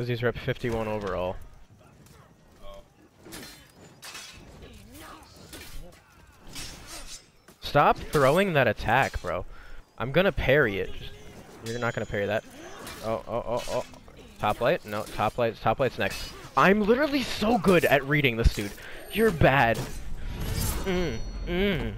Because he's rep 51 overall. Stop throwing that attack, bro. I'm gonna parry it. You're not gonna parry that. Oh, oh, oh, oh. Top light? No, top light. Top light's next. I'm literally so good at reading this dude. You're bad. Mm, mm.